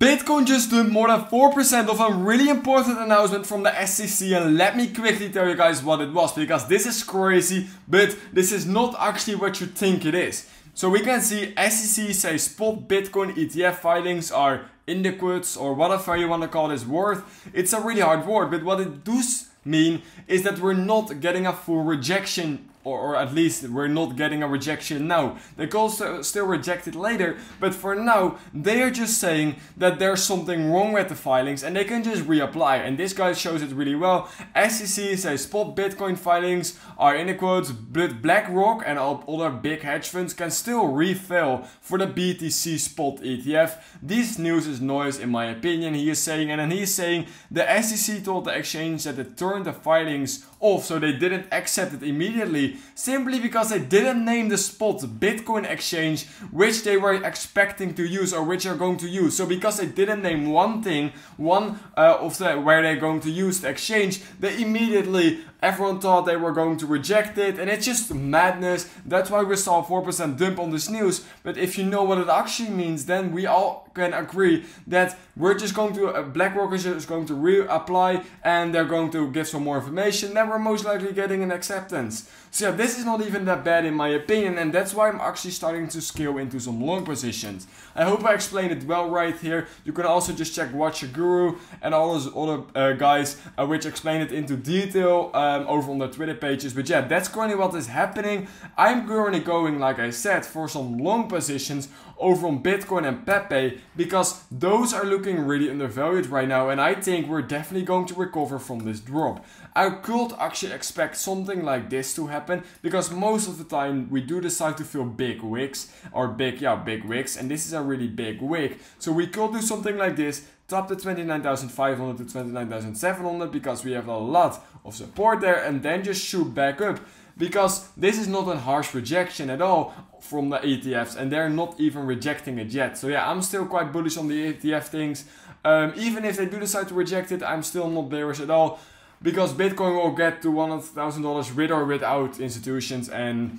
Bitcoin just dumped more than 4% of a really important announcement from the SEC and let me quickly tell you guys what it was because this is crazy but this is not actually what you think it is. So we can see SEC says spot Bitcoin ETF filings are inadequate or whatever you want to call this word. It's a really hard word but what it does mean is that we're not getting a full rejection or, or, at least we're not getting a rejection now. They could also still reject it later, but for now, they are just saying that there's something wrong with the filings and they can just reapply. And this guy shows it really well. SEC says spot Bitcoin filings are in the quotes, but BlackRock and all other big hedge funds can still refill for the BTC spot ETF. This news is noise in my opinion, he is saying, and then he's saying the SEC told the exchange that it turned the filings off, so they didn't accept it immediately simply because they didn't name the spot Bitcoin exchange which they were expecting to use or which are going to use. So because they didn't name one thing, one uh, of the where they're going to use the exchange, they immediately everyone thought they were going to reject it and it's just madness. That's why we saw 4% dump on this news. But if you know what it actually means, then we all can agree that we're just going to, uh, BlackRock is just going to reapply and they're going to give some more information. Then we're most likely getting an acceptance. So yeah, this is not even that bad in my opinion and that's why I'm actually starting to scale into some long positions. I hope I explained it well right here. You can also just check Watch Guru and all those other uh, guys uh, which explain it into detail um, over on their Twitter pages. But yeah, that's currently what is happening. I'm currently going, like I said, for some long positions over on Bitcoin and Pepe because those are looking really undervalued right now and I think we're definitely going to recover from this drop. I could actually expect something like this to happen because most of the time we do decide to fill big wicks or big, yeah, big wicks and this is a really big wick. So we could do something like this, top the 29,500 to 29,700 because we have a lot of support there and then just shoot back up because this is not a harsh rejection at all from the ETFs and they're not even rejecting it yet. So yeah, I'm still quite bullish on the ETF things. Um, even if they do decide to reject it, I'm still not bearish at all because Bitcoin will get to $100,000 with or without institutions and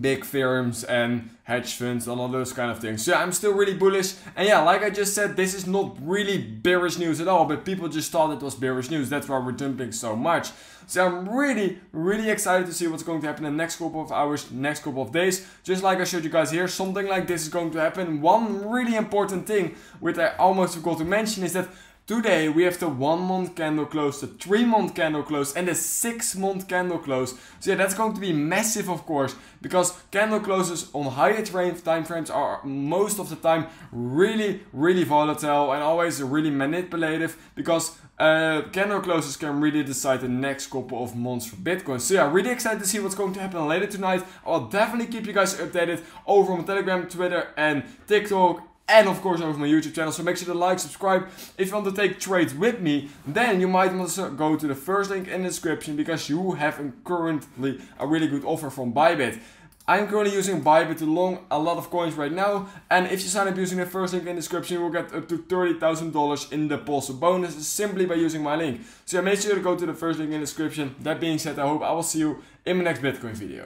big firms and hedge funds and all those kind of things. So yeah, I'm still really bullish. And yeah, like I just said, this is not really bearish news at all, but people just thought it was bearish news. That's why we're dumping so much. So I'm really, really excited to see what's going to happen in the next couple of hours, next couple of days. Just like I showed you guys here, something like this is going to happen. One really important thing, which I almost forgot to mention, is that Today we have the one month candle close, the three month candle close and the six month candle close. So yeah, that's going to be massive of course because candle closes on higher time frames are most of the time really, really volatile and always really manipulative because uh, candle closes can really decide the next couple of months for Bitcoin. So yeah, really excited to see what's going to happen later tonight. I'll definitely keep you guys updated over on Telegram, Twitter and TikTok and of course over my YouTube channel. So make sure to like, subscribe. If you want to take trades with me, then you might want to go to the first link in the description because you have currently a really good offer from Bybit. I'm currently using Bybit to long a lot of coins right now. And if you sign up using the first link in the description, you will get up to $30,000 in the deposit bonus simply by using my link. So yeah, make sure to go to the first link in the description. That being said, I hope I will see you in my next Bitcoin video.